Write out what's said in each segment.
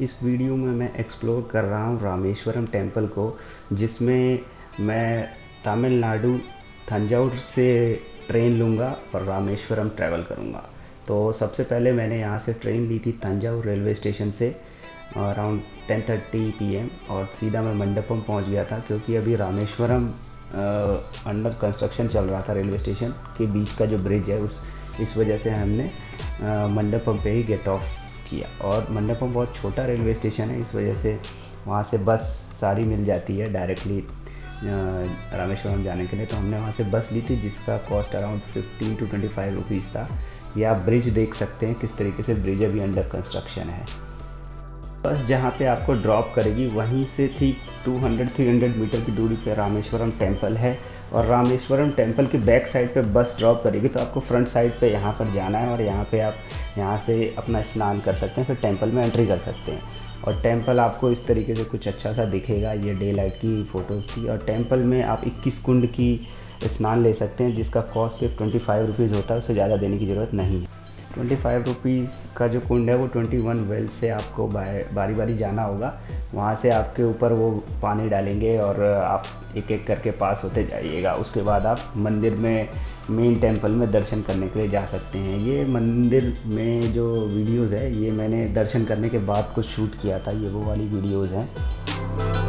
इस वीडियो में मैं एक्सप्लोर कर रहा हूँ रामेश्वरम टेंपल को, जिसमें मैं तमिलनाडु तंजाउर से ट्रेन लूँगा और रामेश्वरम ट्रैवल करूँगा। तो सबसे पहले मैंने यहाँ से ट्रेन ली थी तंजाउर रेलवे स्टेशन से अराउंड टेन थर्टी पी और सीधा मैं मंडपम पहुँच गया था, क्योंकि अभी रामेश्वरम अंडर कंस्ट्रक्शन चल रहा था रेलवे स्टेशन के बीच का जो ब्रिज है, उस, इस वजह से हमने मंडपम पे ही गेट ऑफ़ किया। और मंडपम बहुत छोटा रेलवे स्टेशन है, इस वजह से वहाँ से बस सारी मिल जाती है डायरेक्टली रामेश्वरम जाने के लिए। तो हमने वहाँ से बस ली थी, जिसका cost around fifteen to twenty five rupees था। या ब्रिज देख सकते हैं किस तरीके से ब्रिज अभी अंडर कंस्ट्रक्शन है। बस जहाँ पे आपको ड्रॉप करेगी, वहीं से थी 200-300 मीटर की दूरी पे रामेश्वरम टेंपल है। और रामेश्वरम टेंपल की बैक साइड पे बस ड्रॉप करेगी तो आपको फ्रंट साइड पे यहाँ पर जाना है और यहाँ पे आप यहाँ से अपना स्नान कर सकते हैं, फिर टेंपल में एंट्री कर सकते हैं। और टेंपल आपको इस तरीके से कुछ अच्छा सा दिखेगा, ये डे लाइट की फ़ोटोज़ थी। और टेंपल में आप 21 कुंड की स्नान ले सकते हैं, जिसका कॉस्ट सिर्फ़ ट्वेंटी फाइव रुपीज़ होता है उससे ज़्यादा देने की ज़रूरत नहीं है। ट्वेंटी फाइव रुपीज़ का जो कुंड है, वो ट्वेंटी वन वेल से आपको बारी बारी जाना होगा। वहाँ से आपके ऊपर वो पानी डालेंगे और आप एक एक करके पास होते जाइएगा। उसके बाद आप मंदिर में मेन टेंपल में दर्शन करने के लिए जा सकते हैं। ये मंदिर में जो वीडियोज़ है, ये मैंने दर्शन करने के बाद कुछ शूट किया था। ये वो वाली वीडियोज़ हैं।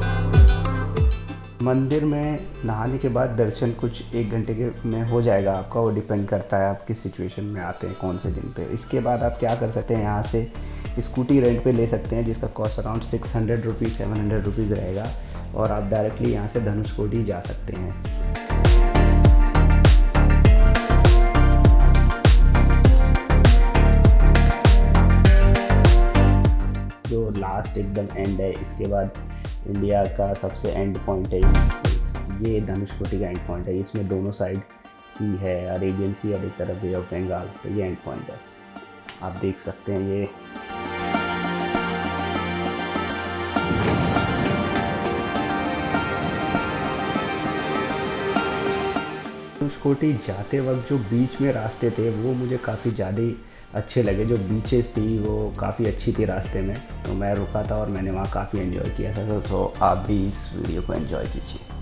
मंदिर में नहाने के बाद दर्शन कुछ एक घंटे के में हो जाएगा आपका, वो डिपेंड करता है आप किस सिचुएशन में आते हैं, कौन से दिन पे। इसके बाद आप क्या कर सकते हैं, यहाँ से स्कूटी रेंट पे ले सकते हैं, जिसका cost around six hundred rupees seven hundred rupees रहेगा और आप डायरेक्टली यहाँ से धनुषकोटी जा सकते हैं। जो लास्ट एकदम एंड है, इसके बाद इंडिया का सबसे एंड पॉइंट है ये। धनुषकोटी का एंड पॉइंट है। इसमें दोनों साइड सी है, और एजेंसी और एक तरफ़ बे ऑफ़ बंगाल तो ये एंड पॉइंट है। आप देख सकते हैं ये। धनुषकोटी जाते वक्त जो बीच में रास्ते थे, वो मुझे काफ़ी ज़्यादा अच्छे लगे जो बीचेस थी वो काफ़ी अच्छी थी रास्ते में। तो मैं रुका था और मैंने वहाँ काफ़ी इन्जॉय किया था। तो, तो आप भी इस वीडियो को इन्जॉय कीजिए।